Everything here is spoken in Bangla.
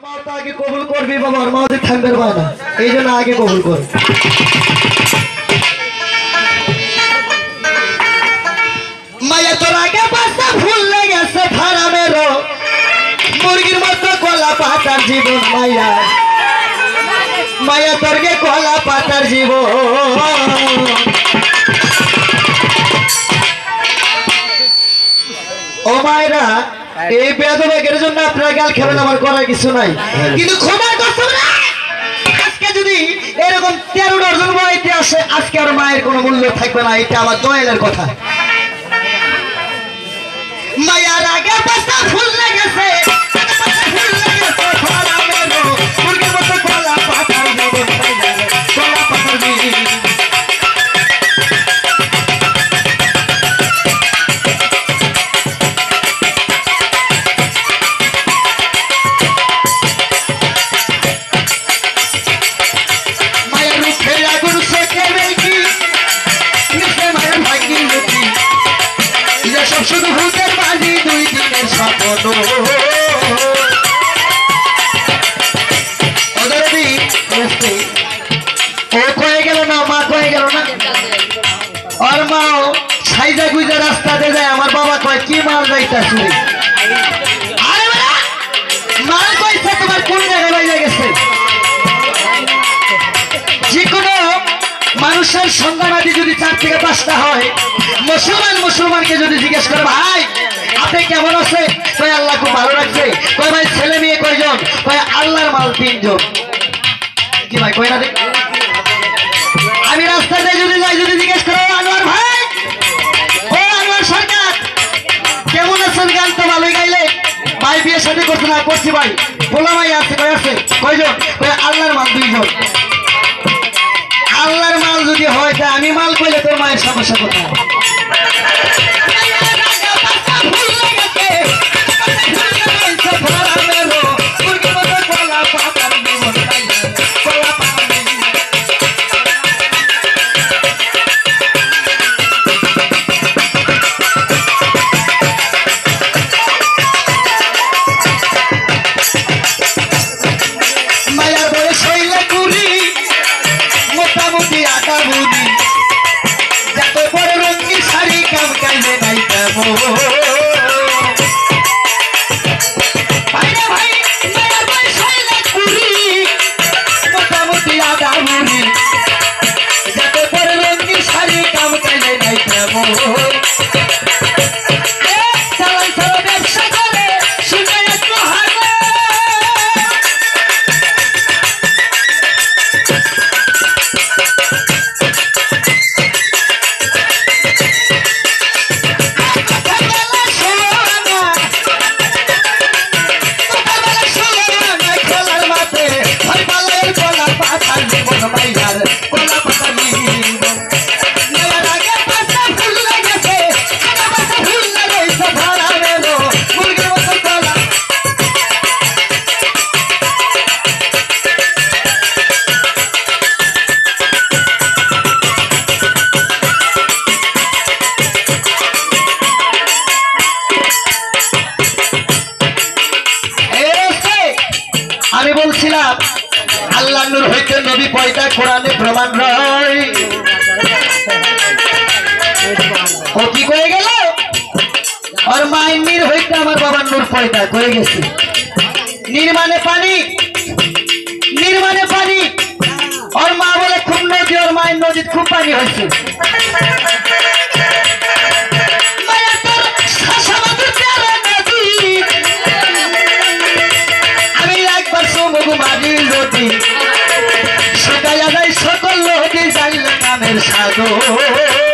মাও তো আগে কবুল করবি বাবা ওর মাও যে থাকবে পায় না এই জন্য আগে কবুল কর মায়া তোর আগে পাশে ফুল লেগেছে ফারামেরও মুরগির মতো কলা পাতার জীবন মায়া মায়া তোরকে কলা পাতার জীবন ও মায়েরা এই বেদবেগের জন্য আপনারা গাল খেলেন আমার করার কিছু নাই। কিন্তু খোদার কসম আজকে যদি এরকম তেরো ডজন বাড়িতে আসে আজকে আর মায়ের কোনো মূল্য থাকবে না এটা আমার দয়ালের কথা। মাও, সাইজা গুইজা রাস্তাতে যায়, আমার বাবা কয়, কি মাল যাইতা চুরি আরে মাল কইছে তোমার কোন জায়গায় বাইরে মানুষের সন্ধানাদি যদি চার পাঁচটা হয়, মুসলমান মুসলমানকে যদি জিজ্ঞেস করে, ভাই, আপনি কেমন আছে কয়, আল্লাহ ভালো রাখছে কয়, ভাই, ছেলে মেয়ে কয়জন? কয়, আল্লাহর মাল তিনজন। কি ভাই, কয় না? আমি রাস্তাতে যদি যাই, যদি জিজ্ঞেস শাদী করছে না করছি ভাই। বললাম ভাই আছে, কয় আছে? কয়জন? কয় আল্লাহর মাল দুইজন। আল্লাহর মাল যদি হয়, তা আমি মাল কইলে তোর মায়ের সমস্যা কোথায়? কাইলে আমি বলছিলাম, আল্লাহ নূর হইতে নবী পয়দা কোরআনে প্রমাণ রয়। কি করে গেল? আর মায়ের হইতে আমার বাবার নূর পয়দা করে গেছে। নির্মাণে পানি নির্মাণে পানি। ওর মা বলে, খুব নদী, ওর মায়ের নদীর খুব পানি হয়েছে। লতি সকাল আদায় সকল লোকে যাইল কানের সাগর।